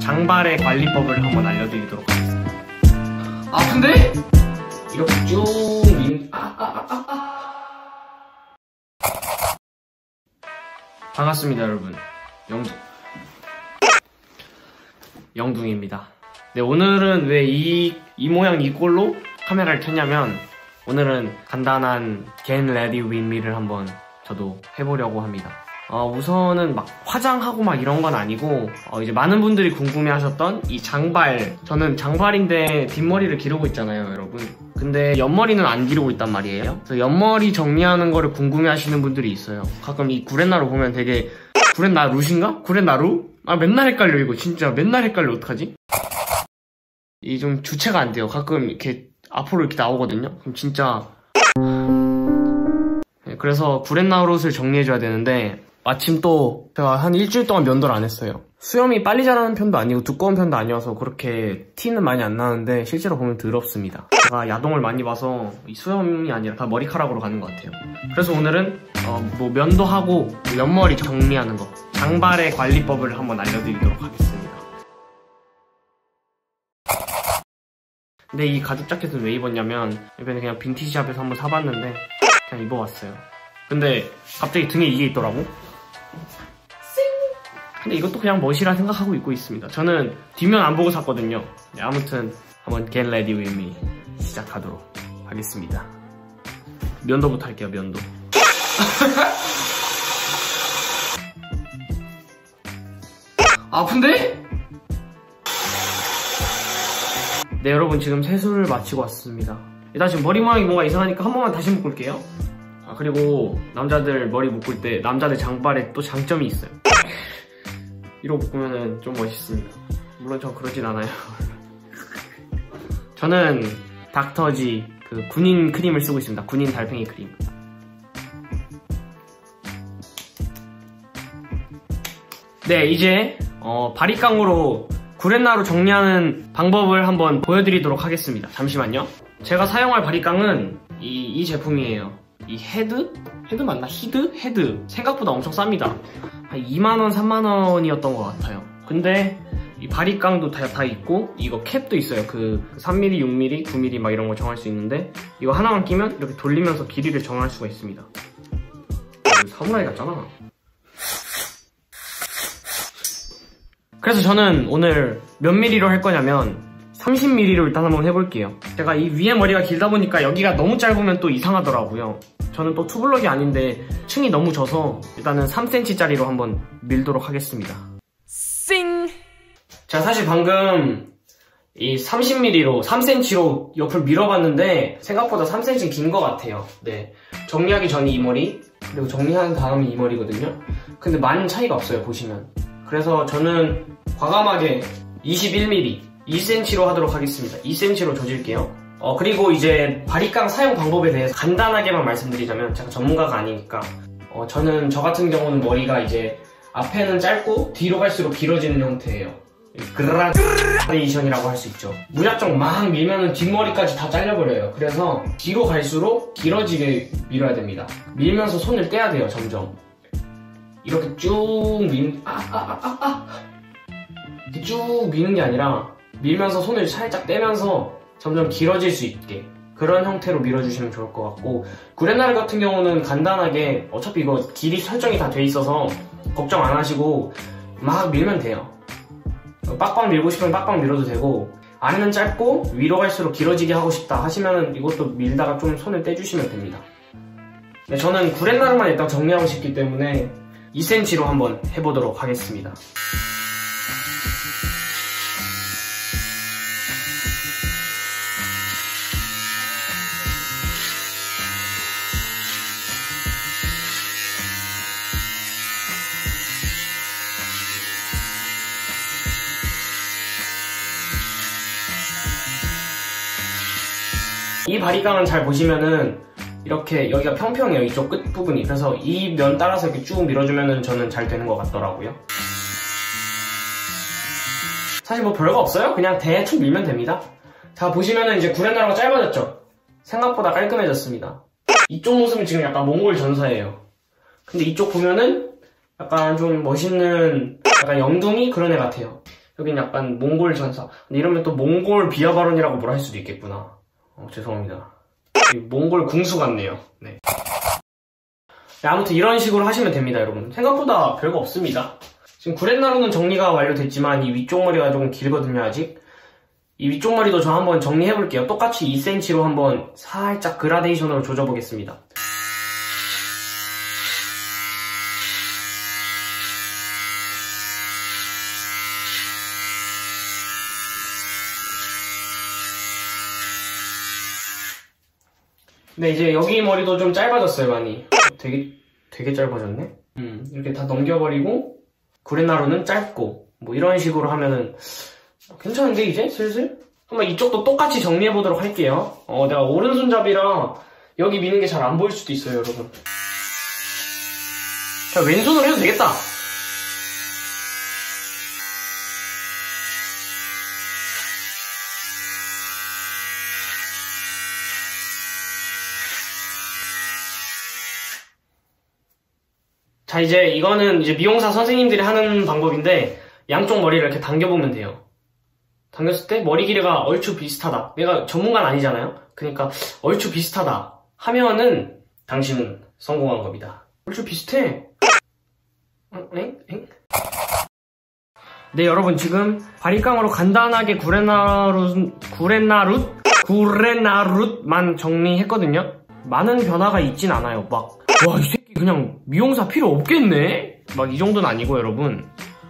장발의 관리법을 한번 알려드리도록 하겠습니다. 아픈데? 이렇게 쭉 민, 아, 아, 아, 아, 아. 반갑습니다, 여러분. 영둥. 영둥입니다. 네, 오늘은 왜 이, 이 모양 이 꼴로 카메라를 켰냐면, 오늘은 간단한 Get Ready With Me를 한번 저도 해보려고 합니다. 어, 우선은 막 화장하고 막 이런 건 아니고 어, 이제 많은 분들이 궁금해하셨던 이 장발. 저는 장발인데 뒷머리를 기르고 있잖아요 여러분. 근데 옆머리는 안 기르고 있단 말이에요. 그래서 옆머리 정리하는 거를 궁금해하시는 분들이 있어요. 가끔 이 구렛나루 보면 되게 구렛나 루신가? 구렛나루? 아 맨날 헷갈려 이거 진짜. 맨날 헷갈려 어떡하지? 이 좀 주체가 안 돼요. 가끔 이렇게 앞으로 이렇게 나오거든요. 그럼 진짜. 네, 그래서 구렛나루옷을 정리해줘야 되는데 마침 또 제가 한 일주일 동안 면도를 안 했어요. 수염이 빨리 자라는 편도 아니고 두꺼운 편도 아니어서 그렇게 티는 많이 안 나는데 실제로 보면 더럽습니다. 제가 야동을 많이 봐서 수염이 아니라 다 머리카락으로 가는 것 같아요. 그래서 오늘은 어, 뭐 면도하고 옆머리 정리하는 거 장발의 관리법을 한번 알려드리도록 하겠습니다. 근데 이 가죽 자켓은 왜 입었냐면 이번에 그냥 빈티지 샵에서 한번 사봤는데 그냥 입어봤어요. 근데 갑자기 등에 이게 있더라고. 근데 이것도 그냥 멋이라 생각하고 입고 있습니다. 저는 뒷면 안 보고 샀거든요. 네, 아무튼 한번 Get Ready With Me 시작하도록 하겠습니다. 면도부터 할게요, 면도. 아픈데? 네, 여러분 지금 세수를 마치고 왔습니다. 일단 지금 머리 모양이 뭔가 이상하니까 한 번만 다시 묶을게요. 아, 그리고 남자들 머리 묶을 때 남자들 장발에 또 장점이 있어요. 이러고 묶으면 좀 멋있습니다. 물론 전 그러진 않아요. 저는 닥터지 그 군인 크림을 쓰고 있습니다. 군인 달팽이 크림. 네, 이제 어, 바리깡으로 구렛나루 정리하는 방법을 한번 보여드리도록 하겠습니다. 잠시만요. 제가 사용할 바리깡은 이, 이 제품이에요. 이 헤드? 헤드 맞나? 히드? 헤드. 생각보다 엄청 쌉니다. 한 2만원, 3만원이었던 것 같아요. 근데 이 바리깡도 다, 다 있고 이거 캡도 있어요. 그 3mm, 6mm, 9mm 막 이런 거 정할 수 있는데 이거 하나만 끼면 이렇게 돌리면서 길이를 정할 수가 있습니다. 사무라이 같잖아. 그래서 저는 오늘 몇 미리로 할 거냐면 30mm로 일단 한번 해볼게요. 제가 이 위에 머리가 길다 보니까 여기가 너무 짧으면 또 이상하더라고요. 저는 또 투블럭이 아닌데 층이 너무 져서 일단은 3cm짜리로 한번 밀도록 하겠습니다. 싱! 제가 사실 방금 이 30mm로 3cm로 옆을 밀어봤는데 생각보다 3cm 긴 것 같아요. 네. 정리하기 전이 이 머리 그리고 정리한 다음이 이 머리거든요. 근데 많은 차이가 없어요 보시면. 그래서 저는 과감하게 21mm 2cm로 하도록 하겠습니다. 2cm로 조질게요. 어, 그리고 이제 바리깡 사용 방법에 대해서 간단하게만 말씀드리자면 제가 전문가가 아니니까 어, 저는 저 같은 경우는 머리가 이제 앞에는 짧고 뒤로 갈수록 길어지는 형태예요. 그라데이션이라고 할 수 있죠. 무작정 막 밀면은 뒷머리까지 다 잘려버려요. 그래서 뒤로 갈수록 길어지게 밀어야 됩니다. 밀면서 손을 떼야 돼요, 점점. 이렇게 쭉 밀, 아, 아, 아, 아, 아. 쭉 미는 게 아니라 밀면서 손을 살짝 떼면서 점점 길어질 수 있게 그런 형태로 밀어주시면 좋을 것 같고 구렛나루 같은 경우는 간단하게 어차피 이거 길이 설정이 다 돼 있어서 걱정 안 하시고 막 밀면 돼요. 빡빡 밀고 싶으면 빡빡 밀어도 되고 안에는 짧고 위로 갈수록 길어지게 하고 싶다 하시면 이것도 밀다가 좀 손을 떼주시면 됩니다. 네, 저는 구렛나루만 일단 정리하고 싶기 때문에 2cm로 한번 해보도록 하겠습니다 이 바리깡은 잘 보시면은 이렇게 여기가 평평해요 이쪽 끝 부분이. 그래서 이 면 따라서 이렇게 쭉 밀어주면은 저는 잘 되는 것 같더라고요. 사실 뭐 별거 없어요. 그냥 대충 밀면 됩니다. 자 보시면은 이제 구렛나루가 짧아졌죠? 생각보다 깔끔해졌습니다. 이쪽 모습은 지금 약간 몽골 전사예요. 근데 이쪽 보면은 약간 좀 멋있는 약간 영둥이 그런 애 같아요. 여긴 약간 몽골 전사. 근데 이러면 또 몽골 비하 발언이라고 뭐라 할 수도 있겠구나. 어, 죄송합니다. 이 몽골 궁수 같네요. 네. 네, 아무튼 이런 식으로 하시면 됩니다, 여러분. 생각보다 별거 없습니다. 지금 구렛나루는 정리가 완료됐지만 이 위쪽 머리가 조금 길거든요, 아직. 이 위쪽 머리도 저 한번 정리해 볼게요. 똑같이 2cm로 한번 살짝 그라데이션으로 조져보겠습니다. 네, 이제 여기 머리도 좀 짧아졌어요, 많이. 되게, 되게 짧아졌네? 음, 이렇게 다 넘겨버리고, 구레나루는 짧고, 뭐 이런 식으로 하면은, 괜찮은데, 이제? 슬슬? 한번 이쪽도 똑같이 정리해보도록 할게요. 어, 내가 오른손잡이라 여기 미는 게 잘 안 보일 수도 있어요, 여러분. 자, 왼손으로 해도 되겠다. 자, 이제 이거는 이제 미용사 선생님들이 하는 방법인데 양쪽 머리를 이렇게 당겨보면 돼요. 당겼을 때 머리 길이가 얼추 비슷하다. 내가 전문가는 아니잖아요. 그러니까 얼추 비슷하다 하면은 당신은 성공한 겁니다. 얼추 비슷해. 어, 엥? 엥? 네, 여러분 지금 바리깡으로 간단하게 구레나룻 구레나룻 구레나룻만 정리했거든요. 많은 변화가 있진 않아요. 막 와, 이 새끼 그냥 미용사 필요 없겠네? 막 이 정도는 아니고 여러분.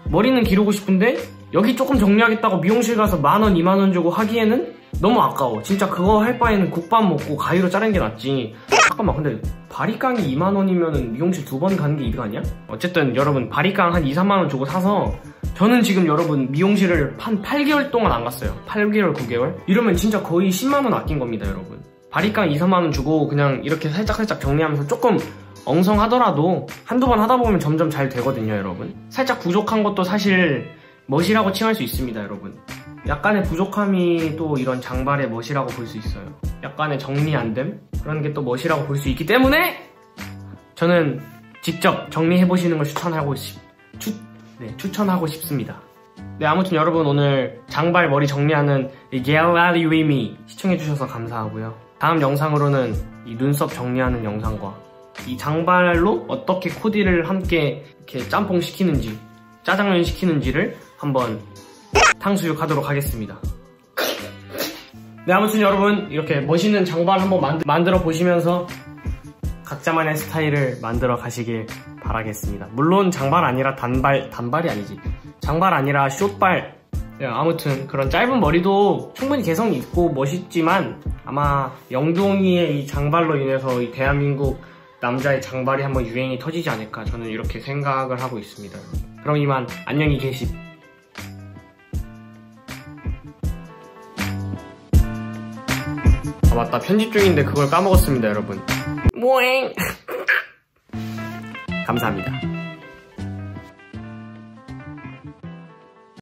머리는 기르고 싶은데 여기 조금 정리하겠다고 미용실 가서 만원, 이만원 주고 하기에는 너무 아까워. 진짜 그거 할 바에는 국밥 먹고 가위로 자르는 게 낫지. 잠깐만, 근데 바리깡이 2만원이면 미용실 두 번 가는 게 이득 아니야? 어쨌든 여러분, 바리깡 한 2, 3만원 주고 사서 저는 지금 여러분 미용실을 한 8개월 동안 안 갔어요. 8개월, 9개월? 이러면 진짜 거의 10만원 아낀 겁니다, 여러분. 바리깡 2, 3만원 주고 그냥 이렇게 살짝살짝 정리하면서 조금 엉성하더라도 한두 번 하다 보면 점점 잘 되거든요, 여러분. 살짝 부족한 것도 사실 멋이라고 칭할 수 있습니다, 여러분. 약간의 부족함이 또 이런 장발의 멋이라고 볼 수 있어요. 약간의 정리 안 됨? 그런 게 또 멋이라고 볼 수 있기 때문에 저는 직접 정리해 보시는 걸 추천하고 싶, 추, 네, 추천하고 싶습니다. 네, 아무튼 여러분 오늘 장발 머리 정리하는 이 갤라리 위미 시청해 주셔서 감사하고요. 다음 영상으로는 이 눈썹 정리하는 영상과 이 장발로 어떻게 코디를 함께 이렇게 짬뽕 시키는지 짜장면 시키는지를 한번 탕수육 하도록 하겠습니다. 네, 아무튼 여러분 이렇게 멋있는 장발 한번 만들, 만들어 보시면서 각자만의 스타일을 만들어 가시길 바라겠습니다. 물론 장발 아니라 단발, 단발이 아니지. 장발 아니라 숏발. 네, 아무튼 그런 짧은 머리도 충분히 개성이 있고 멋있지만 아마 영동이의 이 장발로 인해서 이 대한민국 남자의 장발이 한번 유행이 터지지 않을까 저는 이렇게 생각을 하고 있습니다. 그럼 이만 안녕히 계십. 아 맞다 편집 중인데 그걸 까먹었습니다 여러분. 모잉 감사합니다.